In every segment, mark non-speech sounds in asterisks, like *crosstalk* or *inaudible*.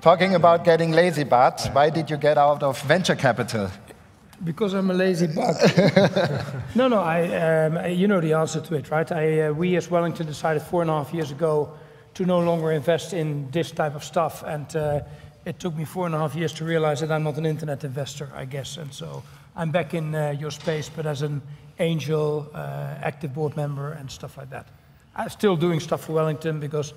Talking about getting lazy, but why did you get out of venture capital? Because I'm a lazy bug. *laughs* no, no, I, um, you know the answer to it, right? I, uh, we as Wellington decided four and a half years ago to no longer invest in this type of stuff. And uh, it took me four and a half years to realize that I'm not an internet investor, I guess. And so I'm back in uh, your space, but as an angel, uh, active board member, and stuff like that. I'm still doing stuff for Wellington because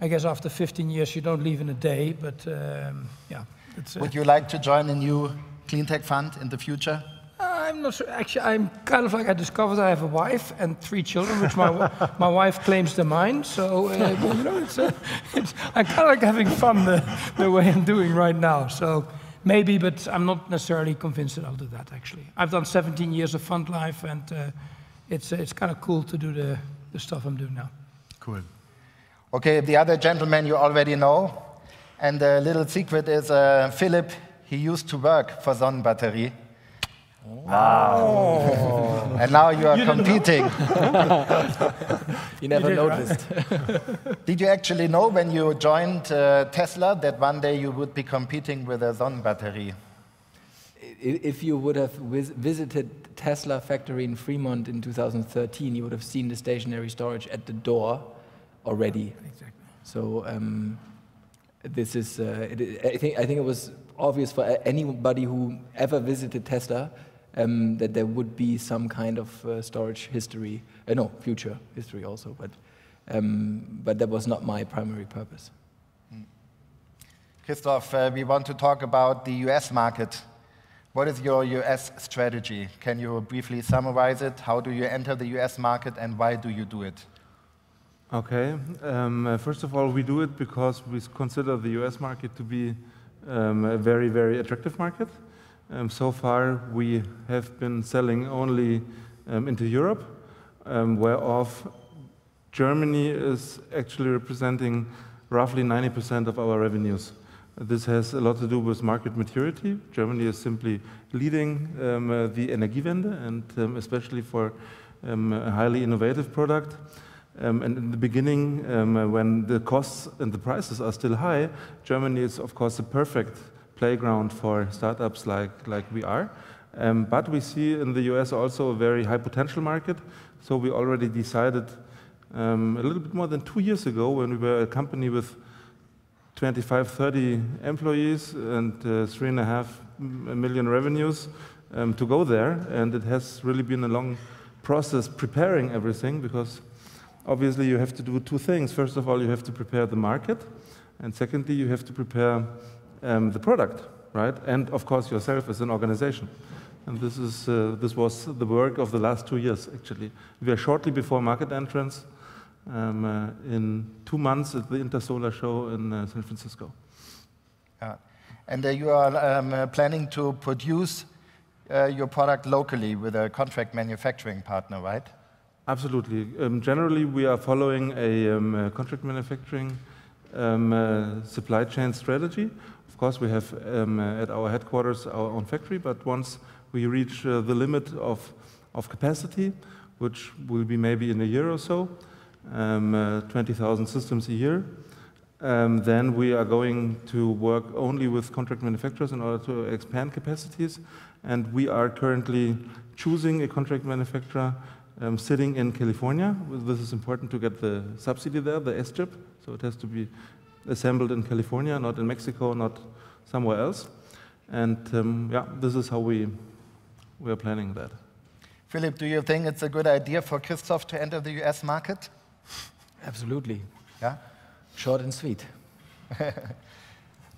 I guess after 15 years you don't leave in a day, but um, yeah. Uh, Would you like to join a new clean tech fund in the future? I'm not sure. Actually, I'm kind of like I discovered I have a wife and three children, which my *laughs* my wife claims they're mine. So uh, *laughs* you know, it's, uh, it's, I'm kind of like having fun the, the way I'm doing right now. So maybe, but I'm not necessarily convinced that I'll do that. Actually, I've done 17 years of fund life, and uh, it's it's kind of cool to do the the stuff I'm doing now. Cool. Okay, the other gentleman you already know, and the little secret is uh, Philipp he used to work for Sonnenbatterie. Wow. Oh. *laughs* and now you are you competing. *laughs* you never you noticed. Right? *laughs* did you actually know when you joined uh, Tesla that one day you would be competing with a Sonnenbatterie? If you would have vis visited Tesla factory in Fremont in 2013, you would have seen the stationary storage at the door already. Exactly. So um, this is, uh, it, I, think, I think it was obvious for anybody who ever visited Tesla um, that there would be some kind of uh, storage history, uh, no, future history also, but, um, but that was not my primary purpose. Hmm. Christoph, uh, we want to talk about the US market. What is your US strategy? Can you briefly summarize it? How do you enter the US market and why do you do it? Okay. Um, uh, first of all, we do it because we consider the US market to be um, a very, very attractive market. Um, so far, we have been selling only um, into Europe, um, whereof Germany is actually representing roughly 90% of our revenues. This has a lot to do with market maturity. Germany is simply leading um, uh, the Energiewende, and especially for a highly innovative product. Um, and in the beginning, um, uh, when the costs and the prices are still high, Germany is, of course, a perfect playground for startups like, like we are. Um, but we see in the US also a very high potential market. So we already decided um, a little bit more than two years ago when we were a company with 25, 30 employees and uh, three and a half million revenues um, to go there. And it has really been a long process preparing everything because obviously you have to do two things. First of all, you have to prepare the market, and secondly, you have to prepare um, the product, right? And of course, yourself as an organization. And this, is, uh, this was the work of the last two years, actually. We are shortly before market entrance um, uh, in two months at the Intersolar show in uh, San Francisco. Yeah. And uh, you are um, uh, planning to produce uh, your product locally with a contract manufacturing partner, right? Absolutely. Um, generally, we are following a, um, a contract manufacturing um, uh, supply chain strategy. Of course, we have um, uh, at our headquarters our own factory, but once we reach uh, the limit of, of capacity, which will be maybe in a year or so, um, uh, 20,000 systems a year, um, then we are going to work only with contract manufacturers in order to expand capacities. And we are currently choosing a contract manufacturer um, sitting in California. This is important to get the subsidy there, the SGIP. So it has to be assembled in California, not in Mexico, not somewhere else. And um, yeah, this is how we, we are planning that. Philipp, do you think it's a good idea for Christoph to enter the US market? Absolutely. Yeah? Short and sweet.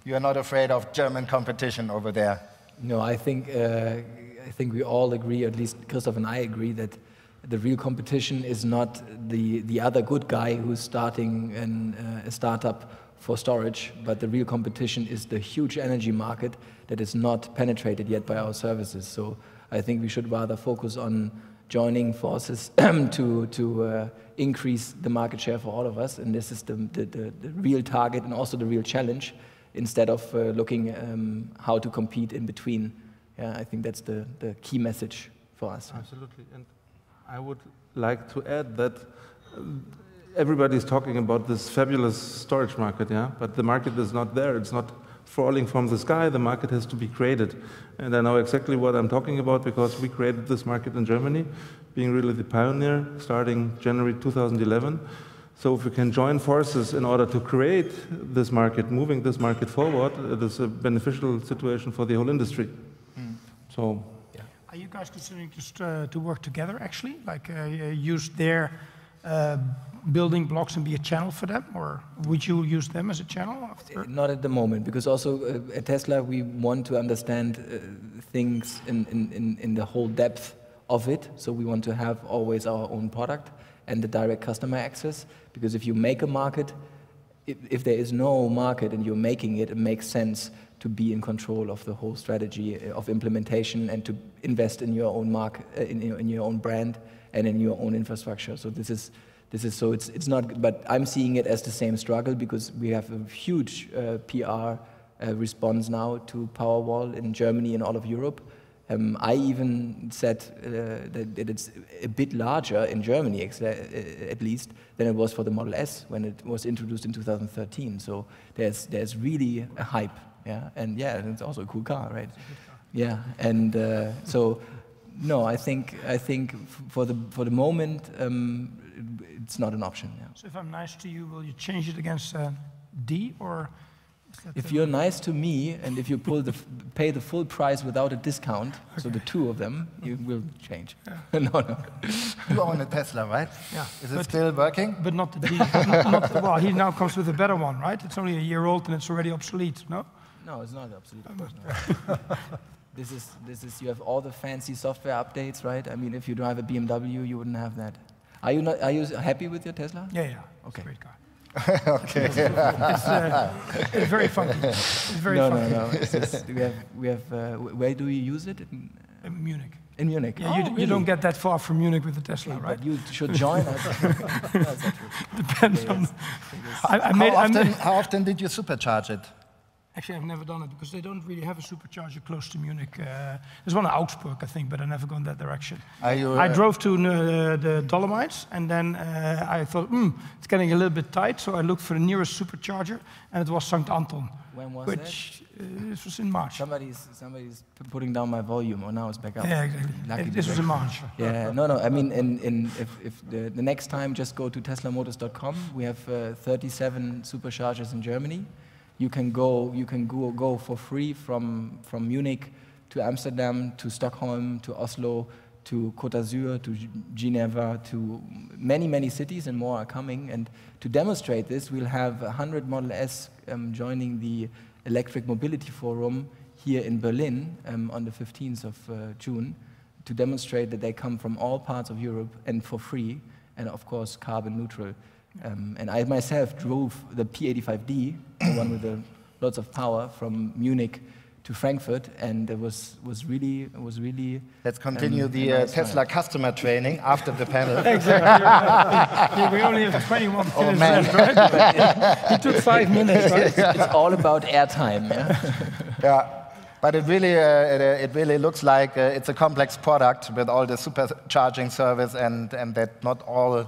you are not afraid of German competition over there? No, I think, uh, I think we all agree, at least Christoph and I agree, that the real competition is not the, the other good guy who's starting an, uh, a startup for storage, but the real competition is the huge energy market that is not penetrated yet by our services. So I think we should rather focus on joining forces *clears throat* to, to uh, increase the market share for all of us. And this is the, the, the, the real target and also the real challenge instead of uh, looking um, how to compete in between. Yeah, I think that's the, the key message for us. Absolutely. And I would like to add that everybody's talking about this fabulous storage market, yeah, but the market is not there. It's not falling from the sky. The market has to be created, and I know exactly what I'm talking about because we created this market in Germany, being really the pioneer, starting January 2011. So if we can join forces in order to create this market, moving this market forward, it is a beneficial situation for the whole industry. Mm. So. Are you guys considering just uh, to work together actually, like uh, use their uh, building blocks and be a channel for them, or would you use them as a channel? After? Not at the moment, because also uh, at Tesla we want to understand uh, things in, in, in the whole depth of it. So we want to have always our own product and the direct customer access. Because if you make a market, if, if, there is no market and you're making it, it makes sense to be in control of the whole strategy uh, of implementation and to invest in your own market, uh, in, in your own brand and in your own infrastructure. So this is this is so it's it's not. But I'm seeing it as the same struggle because we have a huge uh, PR uh, response now to Powerwall in Germany and all of Europe. Um, I even said uh, that, that, it's a bit larger in Germany, at least, than it was for the Model S when it was introduced in 2013. So there's, there's really a hype, yeah, and yeah, it's also a cool car, right? Yeah, and uh, so no, I think I think for the for the moment um, it's not an option. Yeah. So if I'm nice to you, will you change it against uh, D or? If you're nice to me and if you pull the pay the full price without a discount, okay. so the two of them, you will change. Yeah. *laughs* no, no. You own a Tesla, right? Yeah. Is it but, still working? But not the D. *laughs* not, not the, well, he now comes with a better one, right? It's only a year old and it's already obsolete. No. No, it's not obsolete. *laughs* this is this is you have all the fancy software updates, right? I mean, if you don't have a BMW, you wouldn't have that. Are you not? Are you happy with your Tesla? Yeah, yeah. Okay. great car. *laughs* okay. it's, uh, it's, very funky. It's very no, funky. No, no, no. we have, we have. Uh, where do you use it? In, in Munich. In Munich. Yeah, oh, you, really? you, don't get that far from Munich with the Tesla, okay, right? But you should join us. *laughs* Depends on. I, I made, how, often, how often did you supercharge it? Actually, I've never done it because they don't really have a supercharger close to Munich. Uh, there's one in Augsburg, I think, but I've never gone that direction. You, uh, I drove to uh, the Dolomites, and then uh, I thought, hmm, it's getting a little bit tight, so I looked for the nearest supercharger, and it was St. Anton. When was which, uh, this was in March. Somebody's, somebody's putting down my volume, or now it's back up. Yeah, exactly. Lucky this was in March. *laughs* Yeah, no, no. I mean, in, in, if, if the, the next time, just go to teslamotors.com. We have uh, 37 superchargers in Germany you can go, you can go, go for free from, from Munich to Amsterdam, to Stockholm, to Oslo, to Côte d'Azur, to Geneva, to many, many cities, and more are coming. And to demonstrate this, we'll have 100 Model S um, joining the Electric Mobility Forum here in Berlin um, on the 15th of uh, June to demonstrate that they come from all parts of Europe and for free, and of course carbon neutral. Um, and I myself drove the P85D, the one with the lots of power, from Munich to Frankfurt, and it was was really it was really. Let's continue um, the uh, Tesla time. customer training after the panel. *laughs* exactly. yeah, we only have 21 oh, minutes left, right? it took five minutes, right? It's, it's all about airtime. Yeah. *laughs* yeah. But it really, uh, it, uh, it, really looks like uh, it's a complex product with all the supercharging service and, and that not all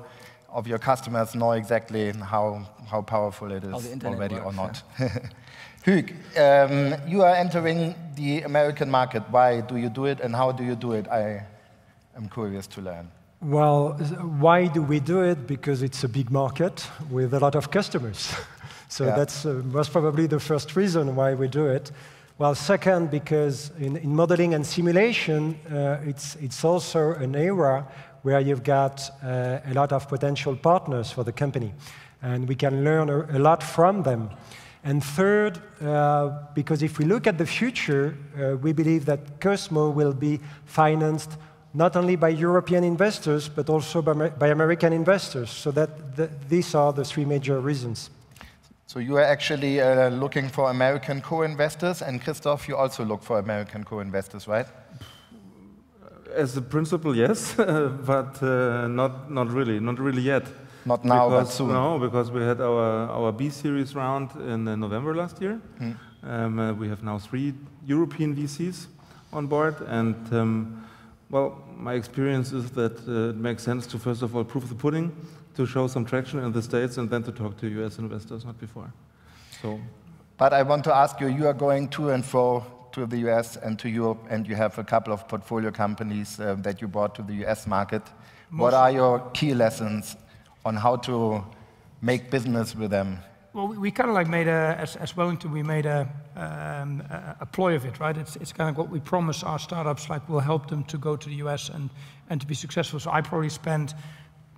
of your customers know exactly how, how powerful it is already works, or not. Yeah. *laughs* Hugues, um, you are entering the American market. Why do you do it and how do you do it? I am curious to learn. Well, why do we do it? Because it's a big market with a lot of customers. *laughs* so yeah. that's uh, most probably the first reason why we do it. Well, second, because in, in modeling and simulation, uh, it's, it's also an era where you've got uh, a lot of potential partners for the company. And we can learn a, a lot from them. And third, uh, because if we look at the future, uh, we believe that CoSMo will be financed not only by European investors, but also by, by American investors. So that the, these are the three major reasons. So you are actually uh, looking for American co-investors, and Christoph, you also look for American co-investors, right? As a principle, yes, *laughs* but uh, not not really, not really yet. Not now, because, but soon. No, because we had our our B series round in uh, November last year. Hmm. Um, uh, we have now three European VCs on board, and um, well, my experience is that uh, it makes sense to first of all prove the pudding to show some traction in the States and then to talk to US investors, not before. So. But I want to ask you, you are going to and fro to the US and to Europe, and you have a couple of portfolio companies uh, that you brought to the US market. Most what are your key lessons on how to make business with them? Well, we, we kind of like made a, as, as Wellington, we made a, um, a, a, ploy of it, right? It's, it's kind of what we promise our startups, like we'll help them to go to the US and, and to be successful. So I probably spent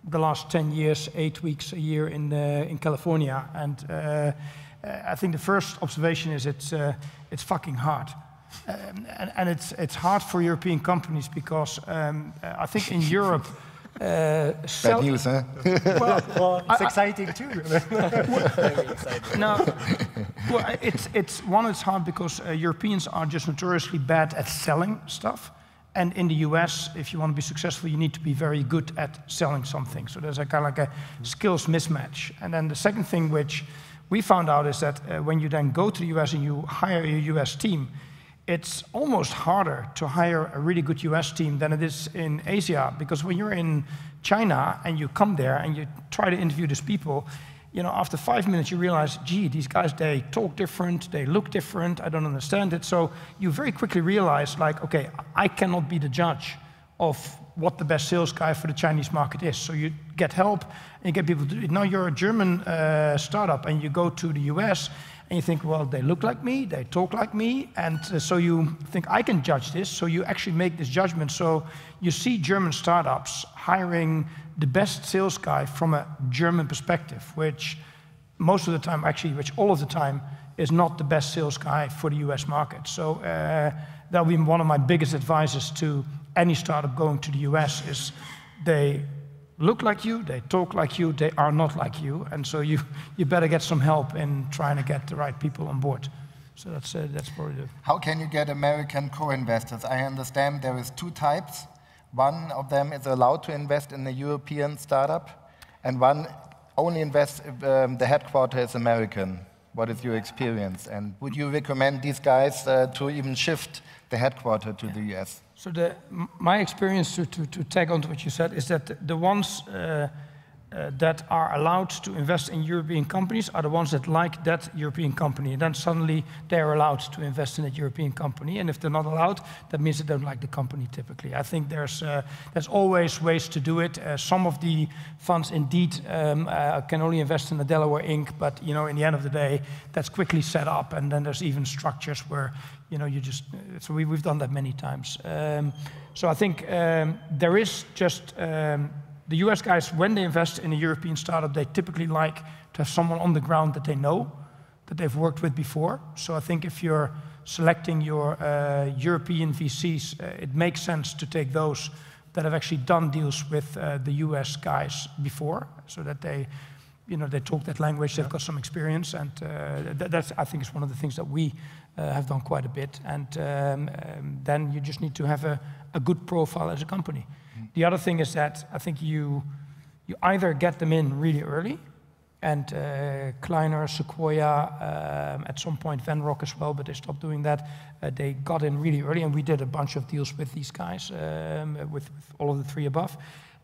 the last 10 years, eight weeks a year in, uh, in California. And uh, I think the first observation is it's, uh, it's fucking hard. Um, and, and it's, it's hard for European companies because um, I think in Europe, uh, *laughs* Bad news, huh? *laughs* well, well, it's I, exciting too. *laughs* Very exciting. No, well, it's, it's one. It's hard because uh, Europeans are just notoriously bad at selling stuff. And in the US, if you want to be successful, you need to be very good at selling something. So there's a kind of like a skills mismatch. And then the second thing which we found out is that uh, when you then go to the US and you hire a US team, it's almost harder to hire a really good US team than it is in Asia. Because when you're in China and you come there and you try to interview these people, you know, after five minutes, you realize, gee, these guys, they talk different, they look different, I don't understand it. So you very quickly realize, like, okay, I cannot be the judge of what the best sales guy for the Chinese market is. So you get help and you get people to do it. Now you're a German uh, startup and you go to the US and you think, well, they look like me, they talk like me, and uh, so you think, I can judge this. So you actually make this judgment. So you see German startups hiring the best sales guy from a German perspective, which most of the time, actually, which all of the time, is not the best sales guy for the US market. So uh, that'll be one of my biggest advices to any startup going to the US is they look like you, they talk like you, they are not like you. And so you, you better get some help in trying to get the right people on board. So that's, uh, that's probably the... How can you get American co-investors? I understand there is two types. One of them is allowed to invest in a European startup, and one only invests if um, the headquarters is American. What is your experience? And would you recommend these guys uh, to even shift the headquarters to yeah. the US? So the, my experience, to, to, to tag on to what you said, is that the ones uh, uh, that are allowed to invest in European companies are the ones that like that European company. And then suddenly they're allowed to invest in a European company. And if they're not allowed, that means they don't like the company typically. I think there's, uh, there's always ways to do it. Uh, some of the funds indeed um, uh, can only invest in the Delaware Inc., but you know, in the end of the day, that's quickly set up. And then there's even structures where you know, you just, so we, have done that many times. Um, so I think um, there is just, um, the US guys, when they invest in a European startup, they typically like to have someone on the ground that they know, that they've worked with before. So I think if you're selecting your uh, European VCs, uh, it makes sense to take those that have actually done deals with uh, the US guys before, so that they, you know, they talk that language, they've got some experience, and uh, that, that's, I think, is one of the things that we uh, have done quite a bit. And um, um, then you just need to have a, a good profile as a company. The other thing is that I think you, you either get them in really early, and uh, Kleiner, Sequoia, um, at some point Venrock as well, but they stopped doing that. Uh, they got in really early, and we did a bunch of deals with these guys, um, with, with, all of the three above.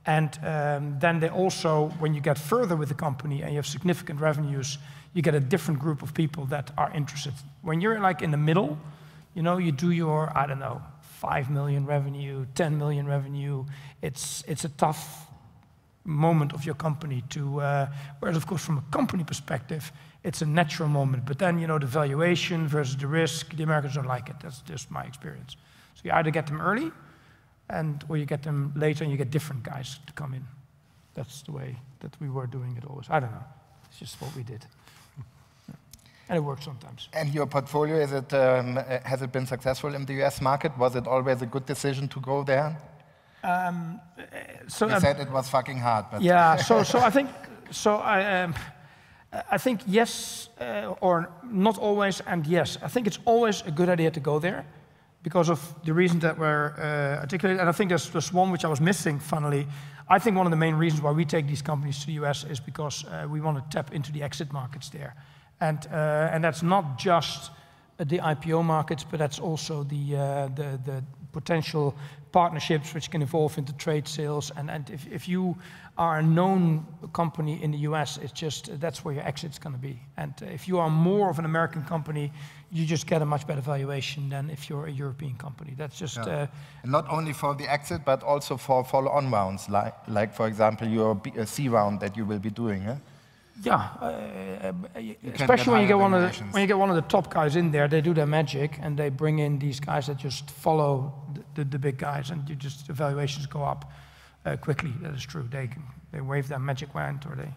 And um, then they also, when you get further with the company and you have significant revenues, you get a different group of people that are interested. When you're like in the middle, you know, you do your, I don't know, 5 million revenue, 10 million revenue, it's, it's a tough moment of your company to, uh, whereas of course from a company perspective, it's a natural moment. But then, you know, the valuation versus the risk, the Americans don't like it. That's just my experience. So you either get them early, and or you get them later and you get different guys to come in. That's the way that we were doing it always. I don't know. It's just what we did. And it works sometimes. And your portfolio, is it, um, has it been successful in the US market? Was it always a good decision to go there? Um, so you um, said it was fucking hard. But yeah, *laughs* so, so I think, so I, um, I think yes, uh, or not always, and yes. I think it's always a good idea to go there because of the reasons that were uh, articulated. And I think there's, there's one which I was missing, funnily. I think one of the main reasons why we take these companies to the US is because uh, we want to tap into the exit markets there. And, uh, and that's not just the IPO markets, but that's also the, uh, the, the potential partnerships which can evolve into trade sales. And, and if, if you are a known company in the US, it's just that's where your exit's going to be. And if you are more of an American company, you just get a much better valuation than if you're a European company. That's just. Yeah. Uh, not only for the exit, but also for follow on rounds, like, like for example, your B, C round that you will be doing. Eh? Yeah, uh, uh especially when you get one of the, when you get one of the top guys in there, they do their magic and they bring in these guys that just follow the, the, the big guys, and you just the valuations go up uh, quickly. That is true. They they wave their magic wand, or they.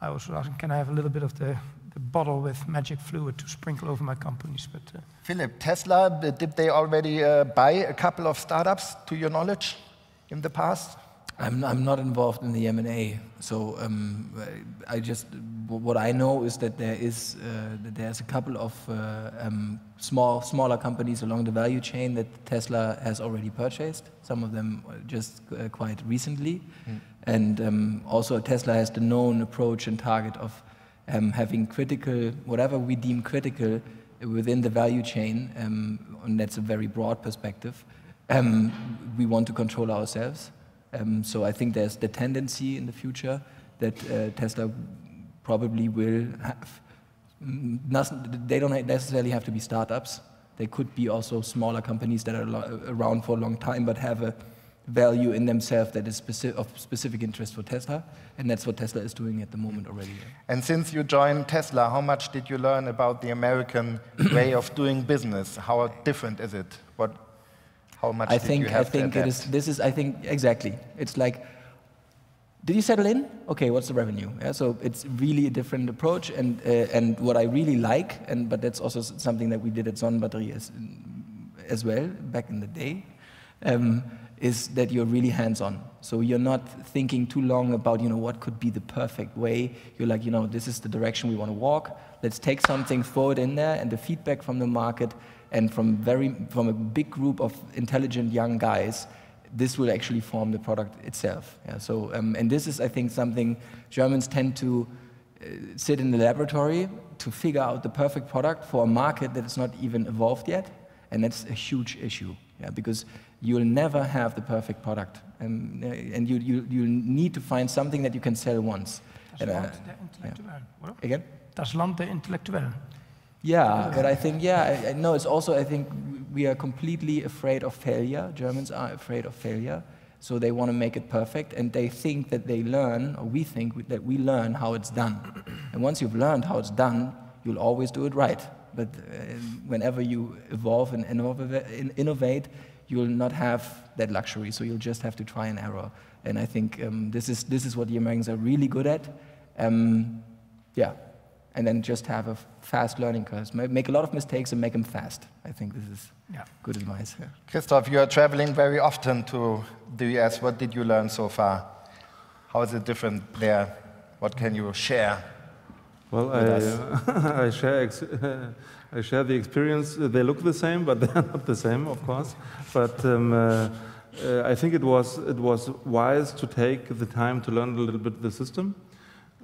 I was asking, can I have a little bit of the, the bottle with magic fluid to sprinkle over my companies? But uh, Philipp, Tesla, did they already uh, buy a couple of startups, to your knowledge, in the past? I'm, I'm not involved in the M&A, so um, I just what I know is that there is uh, that there's a couple of uh, um, small smaller companies along the value chain that Tesla has already purchased. Some of them just uh, quite recently, mm. and um, also Tesla has the known approach and target of um, having critical whatever we deem critical within the value chain, um, and that's a very broad perspective. Um, we want to control ourselves. Um, so I think there's the tendency in the future that uh, Tesla probably will have. Mm, they don't necessarily have to be startups. They could be also smaller companies that are around for a long time but have a value in themselves that is of specific interest for Tesla, and that's what Tesla is doing at the moment already. And since you joined Tesla, how much did you learn about the American way of doing business? How different is it? What how much I think I think it is. This is I think exactly. It's like, did you settle in? Okay, what's the revenue? Yeah, so it's really a different approach, and uh, and what I really like, and but that's also something that we did at Sonnenbatterie as as well back in the day. Um, is that you're really hands-on. So you're not thinking too long about, you know, what could be the perfect way. You're like, you know, this is the direction we want to walk. Let's take something forward in there, and the feedback from the market and from, very, from a big group of intelligent young guys, this will actually form the product itself. Yeah, so, um, and this is, I think, something Germans tend to uh, sit in the laboratory to figure out the perfect product for a market that is not even evolved yet, and that's a huge issue, yeah, because you'll never have the perfect product, and, uh, and you, you, you need to find something that you can sell once. Das and, uh, Land der Intellektuellen, yeah. Again? Das Land der Intellektuellen. Yeah, but I think, yeah, I, no, it's also, I think we are completely afraid of failure. Germans are afraid of failure. So they want to make it perfect, and they think that they learn, or we think that we learn how it's done. *clears throat* And once you've learned how it's done, you'll always do it right. But uh, whenever you evolve and innovate, you'll not have that luxury. So you'll just have to try and error. And I think um, this, is, this is what the Americans are really good at. Um, yeah, and then just have a fast learning curve. Make a lot of mistakes and make them fast. I think this is yeah. good advice. Yeah. Christoph, you are traveling very often to the US. What did you learn so far? How is it different there? What can you share? Well, I, uh, *laughs* I, share *laughs* I share the experience. They look the same, but *laughs* they're not the same, of course. But um, uh, uh, I think it was, it was wise to take the time to learn a little bit of the system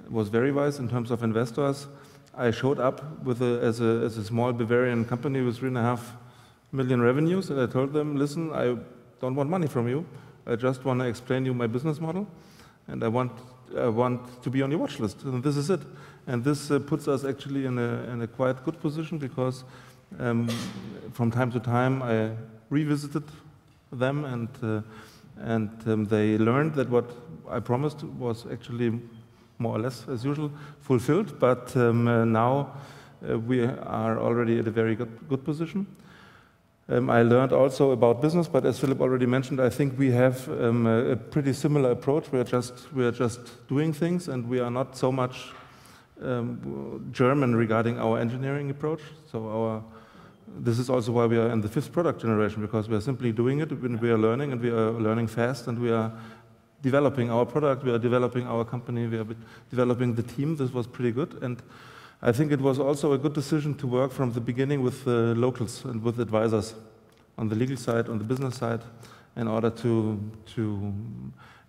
was very wise in terms of investors. I showed up with a, as, a, as a small Bavarian company with three and a half million revenues, and I told them, listen, I don't want money from you. I just want to explain you my business model, and I want, I want to be on your watch list, and this is it. And this uh, puts us actually in a, in a quite good position because um, from time to time I revisited them, and, uh, and um, they learned that what I promised was actually more or less as usual fulfilled, but um, uh, now uh, we are already at a very good, good position. Um, I learned also about business, but as Philipp already mentioned, I think we have um, a, a, pretty similar approach. We are just we are just doing things, and we are not so much um, German regarding our engineering approach. So our this is also why we are in the fifth product generation because we are simply doing it. We are learning, and we are learning fast, and we are developing our product, we are developing our company, we are developing the team. This was pretty good. And I think it was also a good decision to work from the beginning with the locals and with advisors on the legal side, on the business side, in order to, to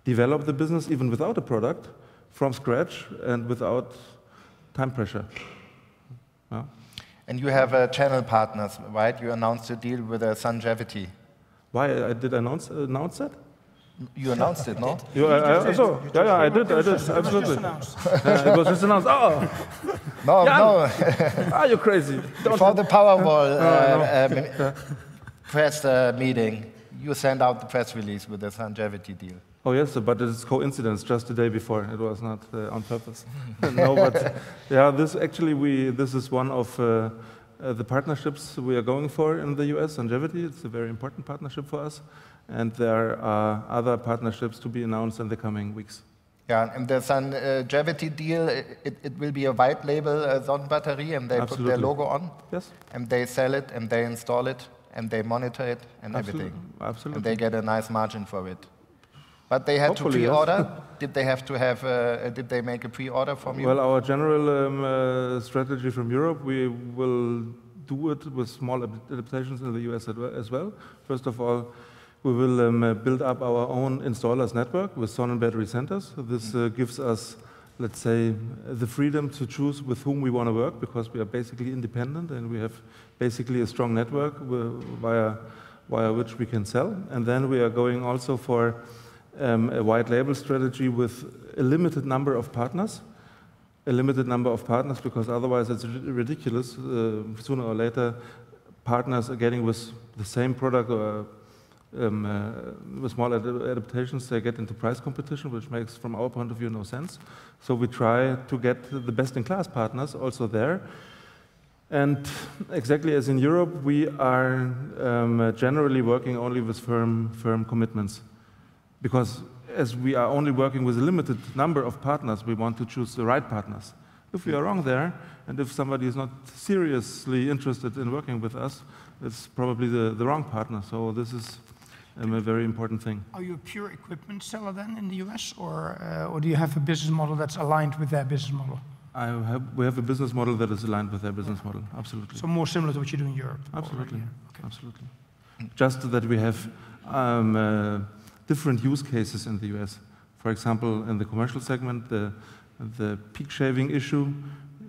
develop the business even without a product from scratch and without time pressure. Yeah. And you have uh, channel partners, right? You announced a deal with uh, Sungevity. Why I did announce, announce that? You announced it, no? You, I, I, so, yeah, yeah, I did, I did, absolutely. Uh, it was just announced. Oh, No, Jan. no. are you crazy? Don't For the Powerwall no. uh, um, press uh, meeting, you sent out the press release with the Sungevity deal. Oh yes, but it's coincidence. Just the day before, it was not uh, on purpose. *laughs* no, but yeah, this actually we this is one of uh, uh, the partnerships we are going for in the U.S. Sungevity. It's a very important partnership for us, and there are other partnerships to be announced in the coming weeks. Yeah, and there's the Sungevity deal, it, it will be a white label uh, Sonnenbatterie, and they put their logo on, Yes, and they sell it, and they install it, and they monitor it, and absolutely, everything. absolutely. And they get a nice margin for it. But they had to Hopefully, yes. pre-order. *laughs* did they have to have? Uh, did they make a pre-order from you? Well, our general um, uh, strategy from Europe, we will do it with small adaptations in the US as well. First of all, we will um, uh, build up our own installers network with Sonnen battery centers. This uh, gives us, let's say, the freedom to choose with whom we want to work because we are basically independent and we have basically a strong network via, via which we can sell. And then we are going also for um, a white label strategy with a limited number of partners a limited number of partners because otherwise it's ridiculous. Uh, sooner or later, partners are getting with the same product or um, uh, with small ad- adaptations, they get into price competition, which makes, from our point of view, no sense. So we try to get the best-in-class partners also there. And exactly as in Europe, we are um, generally working only with firm, firm commitments because as we are only working with a limited number of partners, we want to choose the right partners. If we are wrong there, and if somebody is not seriously interested in working with us, it's probably the, the wrong partner. So this is um, a very important thing. Are you a pure equipment seller then in the US, or, uh, or do you have a business model that's aligned with their business model? I have, we have a business model that is aligned with their business model. Absolutely. So more similar to what you do in Europe? Absolutely. Okay. Absolutely. Just that we have um, uh, different use cases in the US. For example, in the commercial segment, the, the peak shaving issue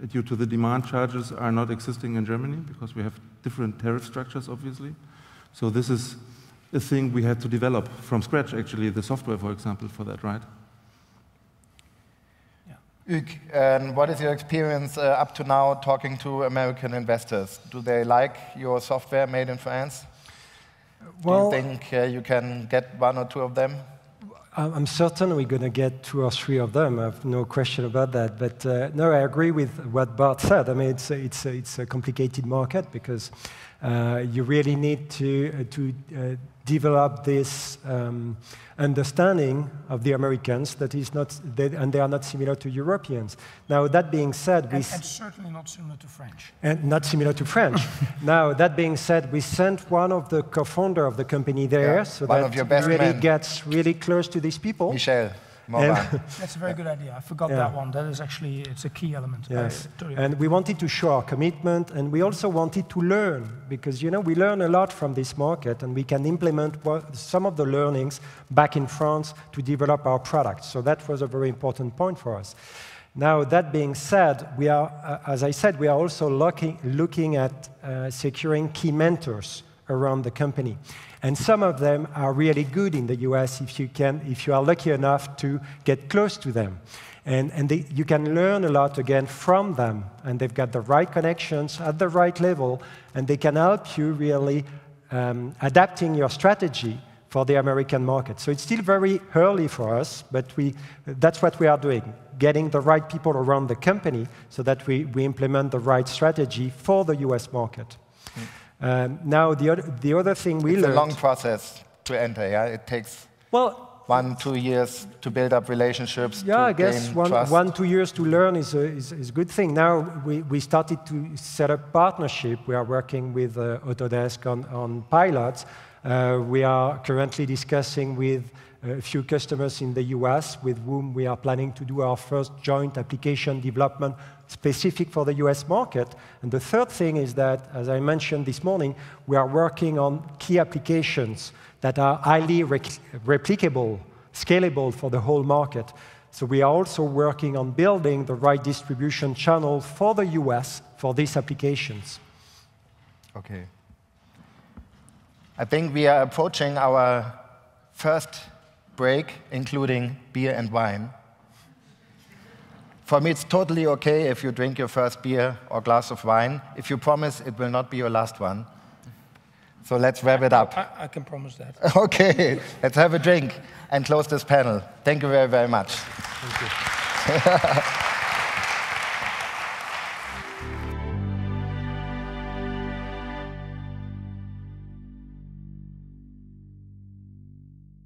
uh, due to the demand charges are not existing in Germany because we have different tariff structures, obviously. So this is a thing we had to develop from scratch, actually, the software, for example, for that, right? Hugues, and what is your experience uh, up to now talking to American investors? Do they like your software made in France? Well, Do you think uh, you can get one or two of them? I'm I'm certain we're going to get two or three of them. I have no question about that. But uh, no, I agree with what Bart said. I mean, it's a, it's a, it's a complicated market because you really need to, uh, to uh, develop this um, understanding of the Americans that is not, they, and they are not similar to Europeans. Now, that being said, we And, s- and certainly not similar to French. and not similar to French. *laughs* now, that being said, we sent one of the co-founder of the company there, Yeah, so one that of your best really men. gets really close to these people. Michel Morvan. *laughs* That's a very good idea. I forgot Yeah. that one. That is actually, it's a key element. I Yes, totally and we wanted to show our commitment, and we also wanted to learn because you know we learn a lot from this market, and we can implement what, some of the learnings back in France to develop our products. So that was a very important point for us. Now that being said, we are, uh, as I said, we are also looking, looking at uh, securing key mentors around the company. And some of them are really good in the US if you, can, if you are lucky enough to get close to them. And, and they, you can learn a lot again from them. And they've got the right connections at the right level, and they can help you really um, adapting your strategy for the American market. So it's still very early for us, but we, that's what we are doing, getting the right people around the company so that we, we implement the right strategy for the US market. Um, now, the other, the other thing we It's a long process to enter, yeah? It takes well, one, two years to build up relationships, Yeah, I guess one, trust. one, two years to learn is a, is, is a good thing. Now we, we started to set up partnership. We are working with uh, Autodesk on, on pilots. Uh, we are currently discussing with a few customers in the US with whom we are planning to do our first joint application development specific for the US market. And the third thing is that, as I mentioned this morning, we are working on key applications that are highly rec- replicable, scalable for the whole market. So we are also working on building the right distribution channel for the US for these applications. Okay. I think we are approaching our first break, including beer and wine. For me, it's totally okay if you drink your first beer or glass of wine, if you promise it will not be your last one. So let's wrap it up. I, I can promise that. *laughs* okay, let's have a drink and close this panel. Thank you very, very much. Thank you. *laughs*